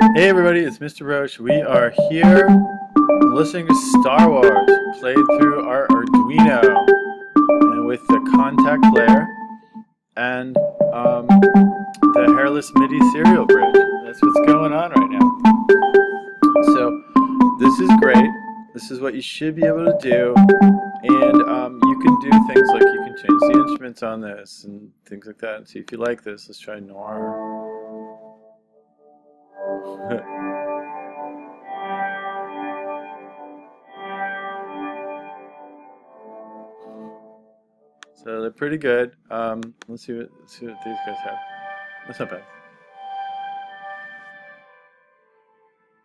Hey everybody, it's Mr. Roche. We are here listening to Star Wars played through our Arduino with the Kontakt player and um, the hairless MIDI serial bridge. That's what's going on right now. So this is great. This is what you should be able to do. And um, you can do things like you can change the instruments on this and things like that and see if you like this. Let's try Noir. so they're pretty good. Um, let's see what let's see what these guys have. That's not bad.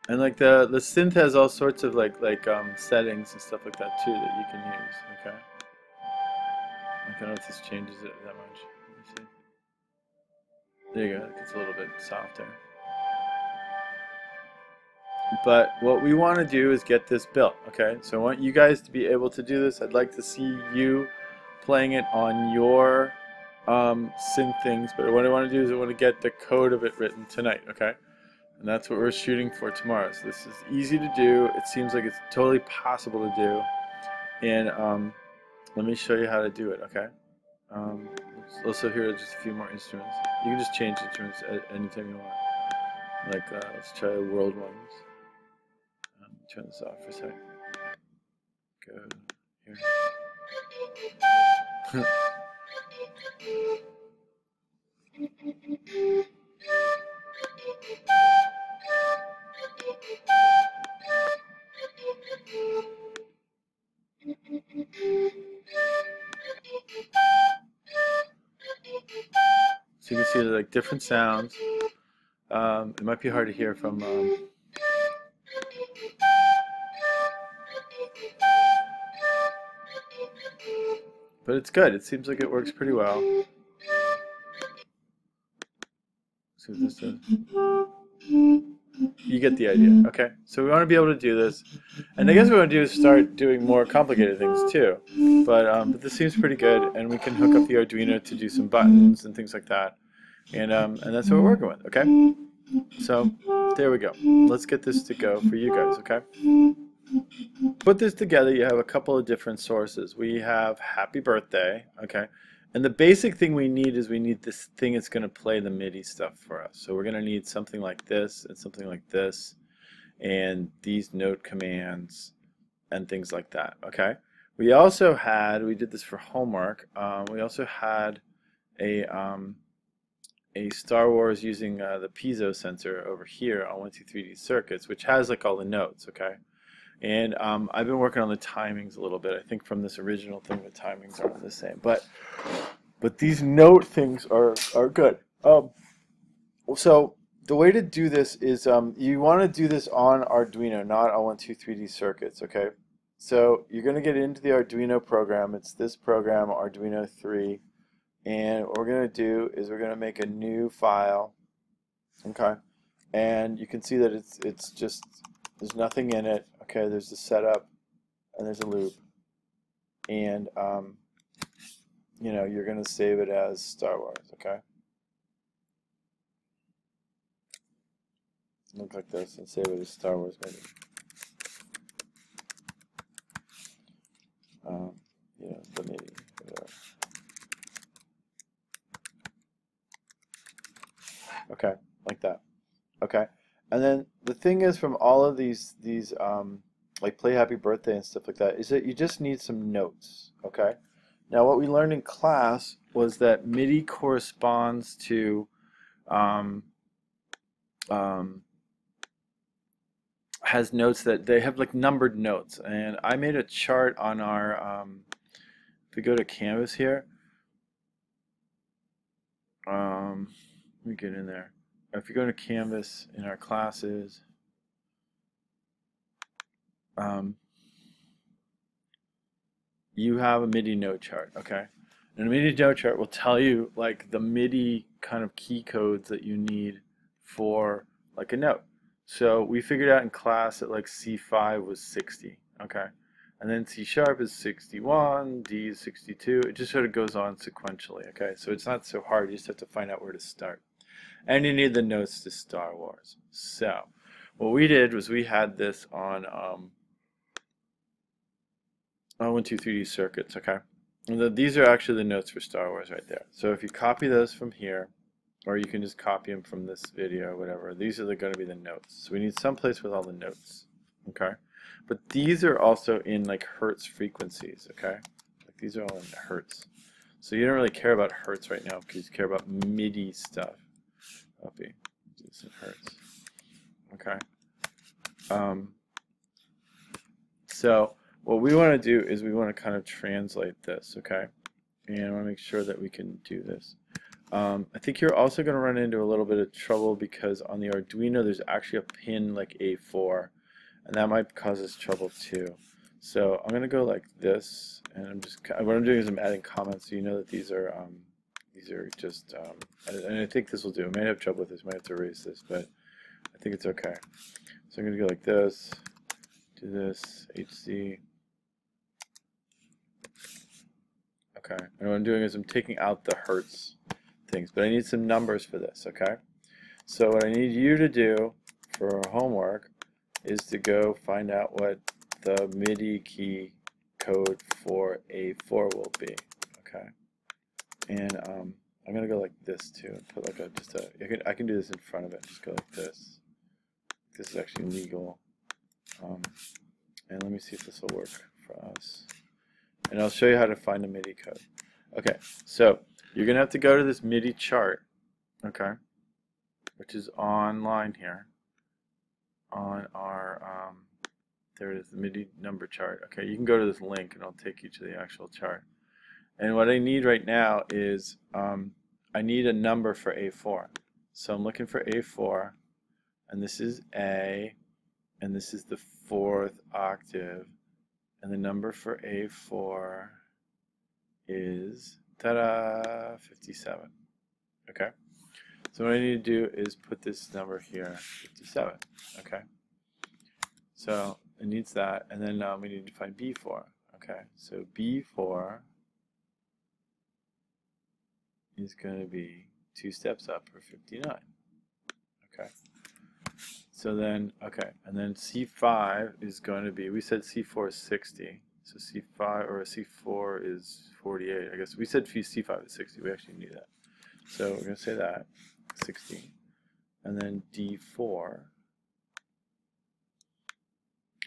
And like the the synth has all sorts of like like um, settings and stuff like that too that you can use. Okay. I don't know if this changes it that much. There you go. It gets a little bit softer. But what we want to do is get this built, okay? So I want you guys to be able to do this. I'd like to see you playing it on your um, synth things, but what I want to do is I want to get the code of it written tonight, okay? And that's what we're shooting for tomorrow. So this is easy to do. It seems like it's totally possible to do. And um, let me show you how to do it, okay? Um, also here are just a few more instruments. You can just change instruments at any time you want. Like, uh, let's try world ones turn this off for a sec. Go here. so you can see like different sounds. Um, it might be hard to hear from um, But it's good. It seems like it works pretty well. What this does. You get the idea. Okay, so we want to be able to do this. And I guess what we want to do is start doing more complicated things too. But, um, but this seems pretty good, and we can hook up the Arduino to do some buttons and things like that. And, um, and that's what we're working with, okay? So there we go. Let's get this to go for you guys, okay? Put this together, you have a couple of different sources. We have happy birthday, okay? And the basic thing we need is we need this thing that's going to play the MIDI stuff for us. So we're going to need something like this and something like this and these note commands and things like that, okay? We also had, we did this for homework, um, we also had a, um, a Star Wars using uh, the piezo sensor over here on 123D circuits, which has like all the notes, okay? And um, I've been working on the timings a little bit. I think from this original thing, the timings aren't the same. But but these note things are, are good. Um, so the way to do this is um, you want to do this on Arduino, not on 123D circuits, okay? So you're going to get into the Arduino program. It's this program, Arduino 3. And what we're going to do is we're going to make a new file, okay? And you can see that it's, it's just, there's nothing in it. Okay, there's the setup and there's a loop. And, um, you know, you're going to save it as Star Wars, okay? Look like this and save it as Star Wars, maybe. Um, you know, the whatever. Okay, like that. Okay. And then the thing is from all of these these um, like play happy birthday and stuff like that is that you just need some notes okay? Now what we learned in class was that MIDI corresponds to um, um, has notes that they have like numbered notes. And I made a chart on our um, if we go to canvas here um, let me get in there. If you go to Canvas in our classes, um, you have a MIDI note chart, okay? And a MIDI note chart will tell you like the MIDI kind of key codes that you need for like a note. So we figured out in class that like C5 was 60, okay? And then C sharp is 61, D is 62. It just sort of goes on sequentially, okay? So it's not so hard. You just have to find out where to start. and you need the notes to Star Wars. So, what we did was we had this on um, on 1, 2, 3D circuits, okay? And the, these are actually the notes for Star Wars right there. So if you copy those from here, or you can just copy them from this video whatever, these are going to be the notes. So we need some place with all the notes, okay? But these are also in like hertz frequencies, okay? Like these are all in hertz. So you don't really care about hertz right now because you care about MIDI stuff. Copy. This hertz. Okay. Um, so what we want to do is we want to kind of translate this, okay? And I want to make sure that we can do this. Um, I think you're also going to run into a little bit of trouble because on the Arduino there's actually a pin like A4 and that might cause us trouble too. So I'm going to go like this and I'm just what I'm doing is I'm adding comments so you know that these are um, these are just um, and I think this will do. I might have trouble with this, I might have to erase this, but I think it's okay. So I'm going to go like this, do this, HC. Okay, and what I'm doing is I'm taking out the hertz things, but I need some numbers for this, okay? So what I need you to do for homework is to go find out what the MIDI key code for A4 will be. Okay, and um, I'm gonna go like this too, and put like a just a. I can I can do this in front of it. Just go like this. This is actually legal. Um, and let me see if this will work for us. And I'll show you how to find a MIDI code. Okay, so you're gonna have to go to this MIDI chart. Okay, which is online here on our um, there it is the MIDI number chart. Okay, you can go to this link and I'll take you to the actual chart. And what I need right now is um, I need a number for A4. So I'm looking for A4, and this is A, and this is the fourth octave, and the number for A4 is ta-da 57. Okay. So what I need to do is put this number here, 57. Okay. So it needs that, and then um, we need to find B4. Okay, so B4 is going to be two steps up for 59. Okay. So then, okay, and then C5 is going to be, we said C4 is 60. So C5 or C4 is 48. I guess we said C5 is 60. We actually knew that. So we're going to say that, 60. And then D4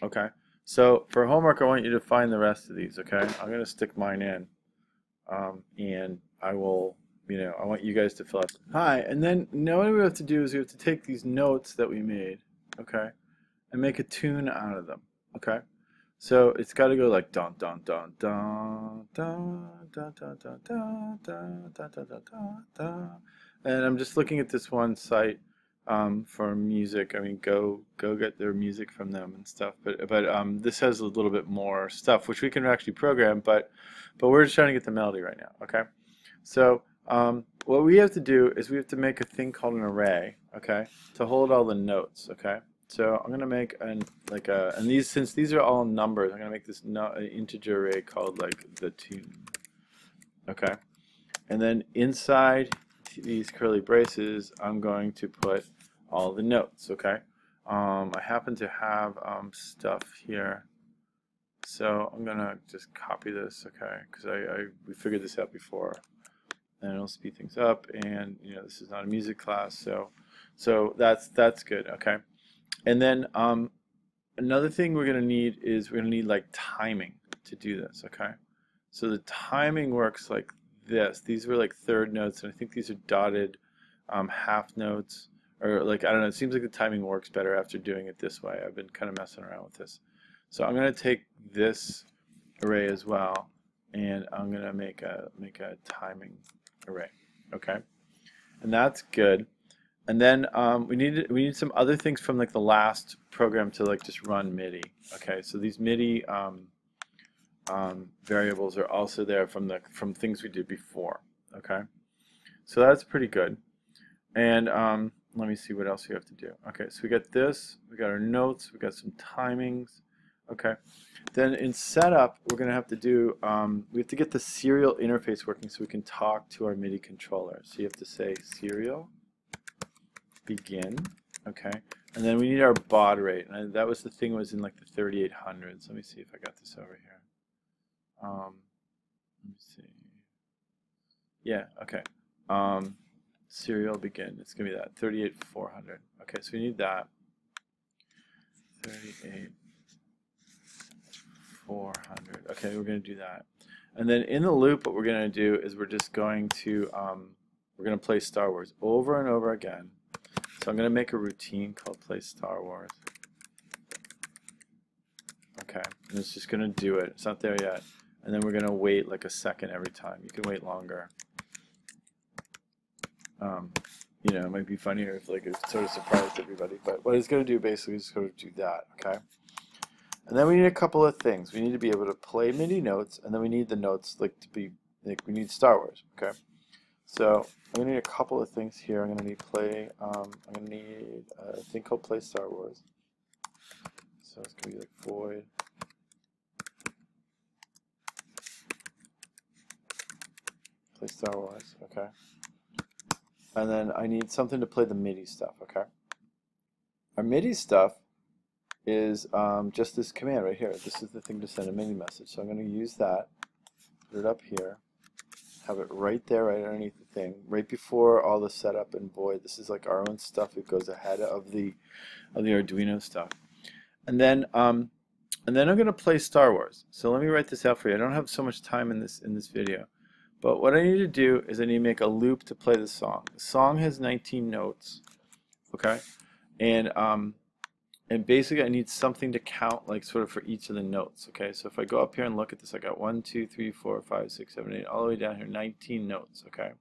Okay, so for homework, I want you to find the rest of these, okay? I'm going to stick mine in, um, and I will, you know, I want you guys to fill out. Hi, and then now what we have to do is we have to take these notes that we made, okay, and make a tune out of them, okay? So it's got to go like dun dun dun dun dun dun dun dun dun dun dun dun dun dun. And I'm just looking at this one site um, for music. I mean, go go get their music from them and stuff. But but um, this has a little bit more stuff which we can actually program. But but we're just trying to get the melody right now. Okay, so um, what we have to do is we have to make a thing called an array. Okay, to hold all the notes. Okay. So I'm gonna make an like a and these since these are all numbers, I'm gonna make this no, an integer array called like the tune. Okay, and then inside these curly braces, I'm going to put all the notes, okay? Um, I happen to have um, stuff here. So I'm going to just copy this, okay? Because I, I, we figured this out before. And it'll speed things up. And, you know, this is not a music class. So so that's that's good, okay? And then um, another thing we're going to need is we're going to need like timing to do this, okay? So the timing works like this. These were like third notes, and I think these are dotted um, half notes or like I don't know. It seems like the timing works better after doing it this way. I've been kind of messing around with this. So I'm going to take this array as well, and I'm going to make a make a timing array. Okay, and that's good. And then um, we need we need some other things from like the last program to like just run MIDI. Okay, so these MIDI um, um, variables are also there from the from things we did before. Okay, so that's pretty good. And um, let me see what else you have to do. Okay, so we got this, we got our notes, we got some timings. Okay, then in setup, we're going to have to do, um, we have to get the serial interface working so we can talk to our MIDI controller. So you have to say serial begin. Okay, and then we need our baud rate. And that was the thing was in like the 3800s. Let me see if I got this over here. Um, let me see. Yeah, okay. Um, serial begin. It's going to be that 38400. Okay, so we need that. 38400. Okay, we're going to do that. And then in the loop, what we're going to do is we're just going to um, we're going to play Star Wars over and over again. So I'm going to make a routine called play Star Wars. Okay, and it's just going to do it. It's not there yet. And then we're going to wait like a second every time. You can wait longer. Um, you know, it might be funnier if like it sort of surprised everybody. But what it's going to do basically is going to do that. Okay. And then we need a couple of things. We need to be able to play MIDI notes, and then we need the notes like to be like we need Star Wars. Okay. So I'm gonna need a couple of things here. I'm gonna need play. Um, I'm gonna need a thing called play Star Wars. So it's gonna be like void. Play Star Wars. Okay. And then I need something to play the MIDI stuff. Okay. Our MIDI stuff is um, just this command right here. This is the thing to send a MIDI message. So I'm going to use that, put it up here, have it right there, right underneath the thing, right before all the setup and void. This is like our own stuff. It goes ahead of the of the Arduino stuff. And then um, and then I'm going to play Star Wars. So let me write this out for you. I don't have so much time in this in this video. But what I need to do is I need to make a loop to play the song. The song has 19 notes. Okay? And um, and basically I need something to count like sort of for each of the notes okay? So if I go up here and look at this I got 1 2 3 4 5 6 7 8 all the way down here 19 notes okay?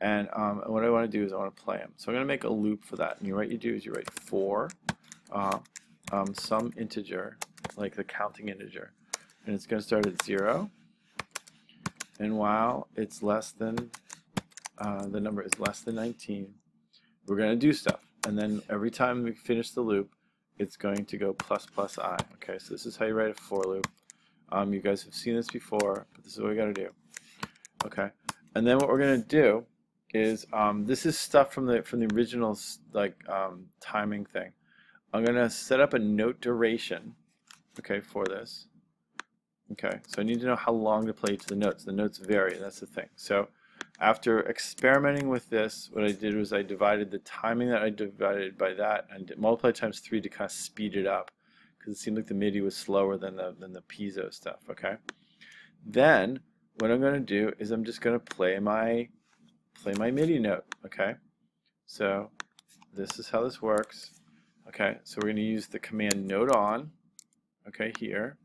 And, um, what I want to do is I want to play them so I'm going to make a loop for that. And you what you do is you write 4 uh, um, some integer like the counting integer. And it's going to start at 0 and while it's less than uh, the number is less than 19 we're going to do stuff and then every time we finish the loop it's going to go plus plus i. Okay so this is how you write a for loop. Um, you guys have seen this before but this is what we got to do. Okay and then what we're going to do is um, this is stuff from the from the original like um, timing thing. I'm going to set up a note duration okay for this. Okay so I need to know how long to play each of the notes. The notes vary that's the thing. So after experimenting with this, what I did was I divided the timing that I divided by that and multiplied times 3 to kind of speed it up because it seemed like the MIDI was slower than the, than the piezo stuff, okay? Then what I'm going to do is I'm just going to play my play my MIDI note, okay? So this is how this works. Okay, so we're going to use the command note on, okay, here.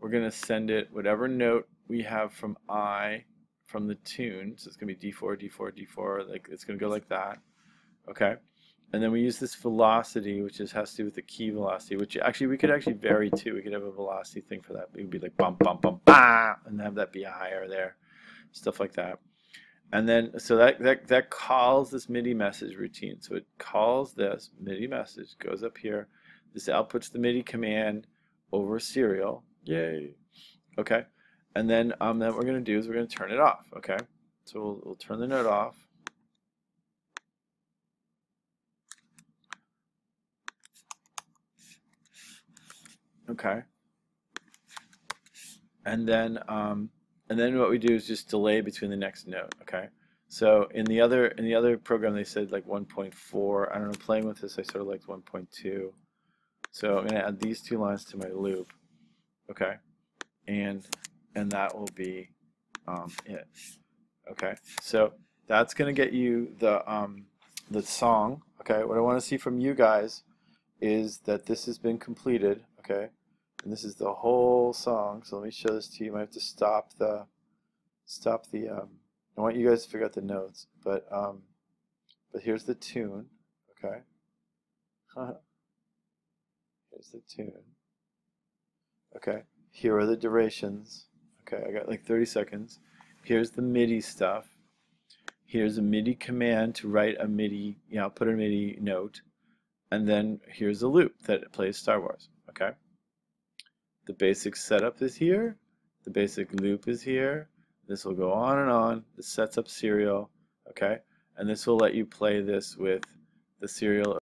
We're going to send it whatever note we have from I from the tune. So it's going to be D4, D4, D4. Like it's going to go like that. Okay. And then we use this velocity, which is, has to do with the key velocity, which actually we could actually vary too. We could have a velocity thing for that. It would be like bump, bump, bump, bah, and have that be a higher there, stuff like that. And then, so that, that, that calls this MIDI message routine. So it calls this MIDI message, goes up here. This outputs the MIDI command over serial. Yay. Okay. And then, um, then what we're going to do is we're going to turn it off, okay? So we'll, we'll turn the note off. Okay. And then, um, and then what we do is just delay between the next note, okay? So in the other in the other program they said like 1.4. I don't know. Playing with this, I sort of liked 1.2. So I'm going to add these two lines to my loop, okay? And and that will be um, it. Okay, so that's going to get you the um, the song. Okay, what I want to see from you guys is that this has been completed. Okay, and this is the whole song. So let me show this to you. I might have to stop the stop the. Um, I want you guys to figure out the notes, but um, but here's the tune. Okay, here's the tune. Okay, here are the durations. Okay, I got like 30 seconds. Here's the MIDI stuff. Here's a MIDI command to write a MIDI, you know, put a MIDI note. And then here's a loop that plays Star Wars. Okay. The basic setup is here. The basic loop is here. This will go on and on. This sets up serial. Okay. and this will let you play this with the serial